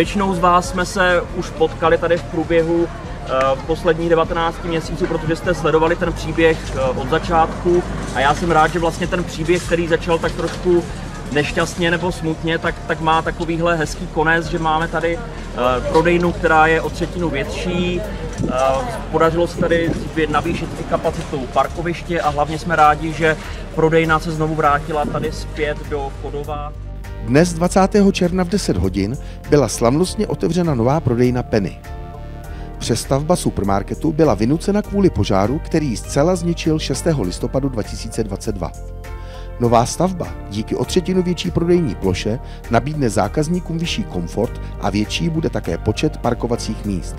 většinou z vás jsme se už potkali tady v průběhu posledních 19 měsíců, protože jste sledovali ten příběh od začátku a já jsem rád, že vlastně ten příběh, který začal tak trošku nešťastně nebo smutně, tak, tak má takovýhle hezký konec, že máme tady uh, prodejnu, která je o třetinu větší. Podařilo se tady navýšit i kapacitu parkoviště a hlavně jsme rádi, že prodejna se znovu vrátila tady zpět do Chodova. Dnes 20. června v 10 hodin byla slavnostně otevřena nová prodejna Penny. Přestavba supermarketu byla vynucena kvůli požáru, který zcela zničil 6. listopadu 2022. Nová stavba díky o třetinu větší prodejní ploše nabídne zákazníkům vyšší komfort a větší bude také počet parkovacích míst.